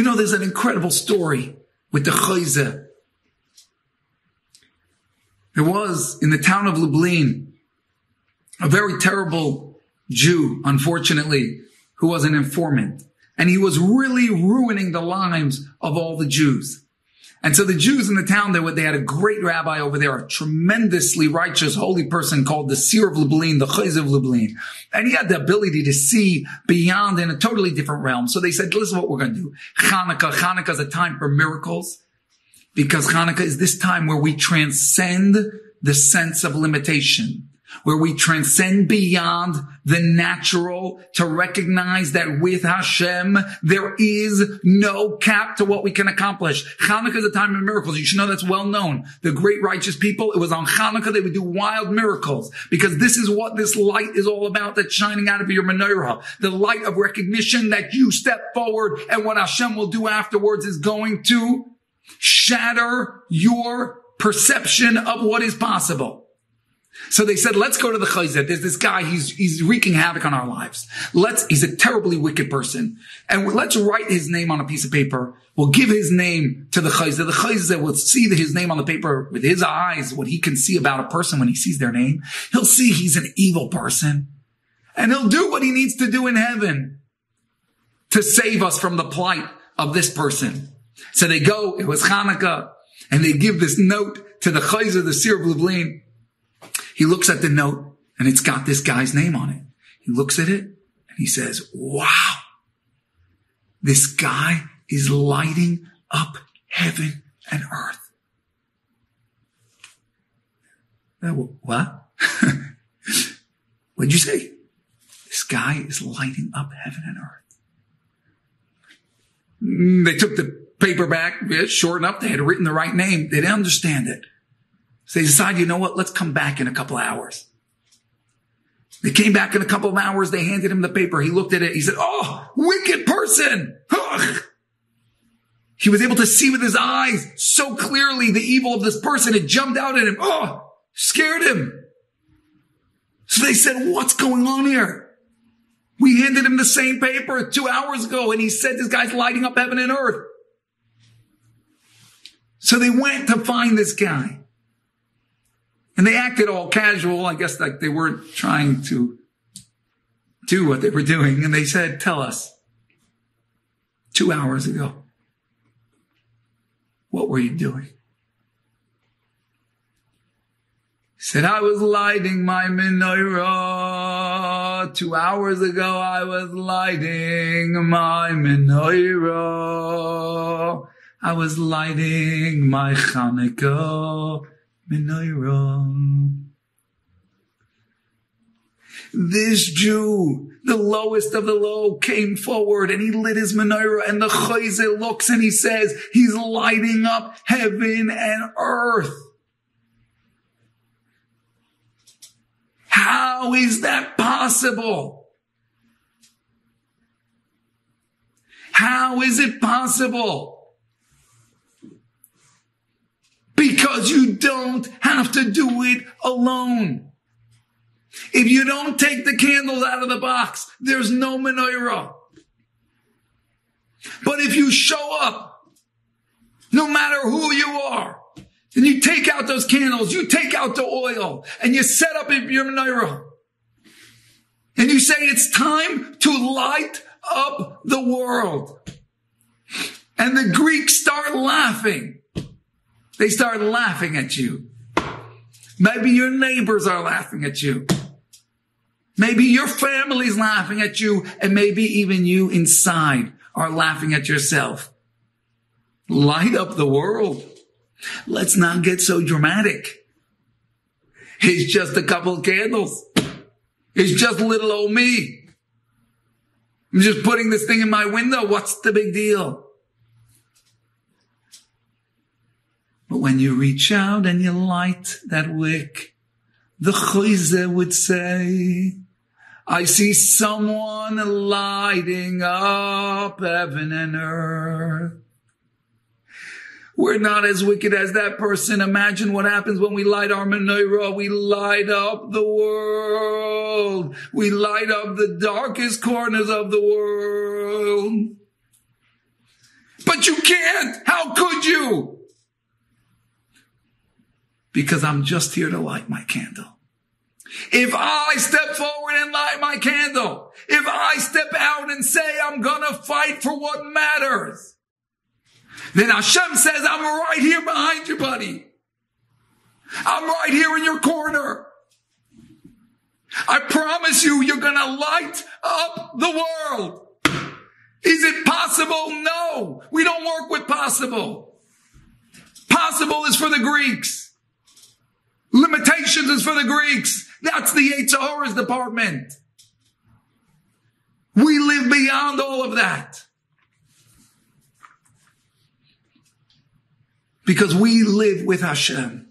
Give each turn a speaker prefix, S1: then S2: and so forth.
S1: You know, there's an incredible story with the Chayze. There was in the town of Lublin a very terrible Jew, unfortunately, who was an informant. And he was really ruining the lives of all the Jews. And so the Jews in the town, they, they had a great rabbi over there, a tremendously righteous, holy person called the Seer of Lublin, the Chayz of Lublin. And he had the ability to see beyond in a totally different realm. So they said, listen what we're going to do. Hanukkah, Hanukkah is a time for miracles because Hanukkah is this time where we transcend the sense of limitation where we transcend beyond the natural to recognize that with Hashem, there is no cap to what we can accomplish. Hanukkah is a time of miracles. You should know that's well known. The great righteous people, it was on Hanukkah they would do wild miracles because this is what this light is all about that's shining out of your menorah. The light of recognition that you step forward and what Hashem will do afterwards is going to shatter your perception of what is possible. So they said, let's go to the Chayzet. There's this guy, he's, he's wreaking havoc on our lives. Let's, he's a terribly wicked person. And let's write his name on a piece of paper. We'll give his name to the Chayzet. The Chayzet will see his name on the paper with his eyes, what he can see about a person when he sees their name. He'll see he's an evil person. And he'll do what he needs to do in heaven to save us from the plight of this person. So they go, it was Hanukkah, and they give this note to the Chayzer, the Seer of Lublin. He looks at the note and it's got this guy's name on it. He looks at it and he says, wow, this guy is lighting up heaven and earth. What? What'd you say? This guy is lighting up heaven and earth. Mm, they took the paper back, short enough. They had written the right name. They didn't understand it. So they decide, you know what? Let's come back in a couple hours. They came back in a couple of hours. They handed him the paper. He looked at it. He said, Oh, wicked person. He was able to see with his eyes so clearly the evil of this person. It jumped out at him. Oh, scared him. So they said, what's going on here? We handed him the same paper two hours ago and he said this guy's lighting up heaven and earth. So they went to find this guy. And they acted all casual. I guess like they weren't trying to do what they were doing. And they said, tell us two hours ago, what were you doing? He said, I was lighting my menorah. Two hours ago, I was lighting my menorah. I was lighting my Hanukkah menorah. This Jew, the lowest of the low, came forward and he lit his menorah and the chayze looks and he says, he's lighting up heaven and earth. How is that possible? How is it possible? Because you don't have to do it alone. If you don't take the candles out of the box, there's no menorah. But if you show up, no matter who you are, and you take out those candles, you take out the oil, and you set up your menorah, and you say it's time to light up the world. And the Greeks start laughing. They start laughing at you. Maybe your neighbors are laughing at you. Maybe your family's laughing at you, and maybe even you inside are laughing at yourself. Light up the world. Let's not get so dramatic. It's just a couple of candles. It's just little old me. I'm just putting this thing in my window. What's the big deal? But when you reach out and you light that wick, the chayze would say, I see someone lighting up heaven and earth. We're not as wicked as that person. Imagine what happens when we light our menorah. We light up the world. We light up the darkest corners of the world. But you can't. How could you? Because I'm just here to light my candle. If I step forward and light my candle, if I step out and say I'm gonna fight for what matters, then Hashem says, I'm right here behind you, buddy. I'm right here in your corner. I promise you, you're gonna light up the world. Is it possible? No. We don't work with possible. Possible is for the Greeks. Limitations is for the Greeks. That's the Yetzer Hara's department. We live beyond all of that. Because we live with Hashem.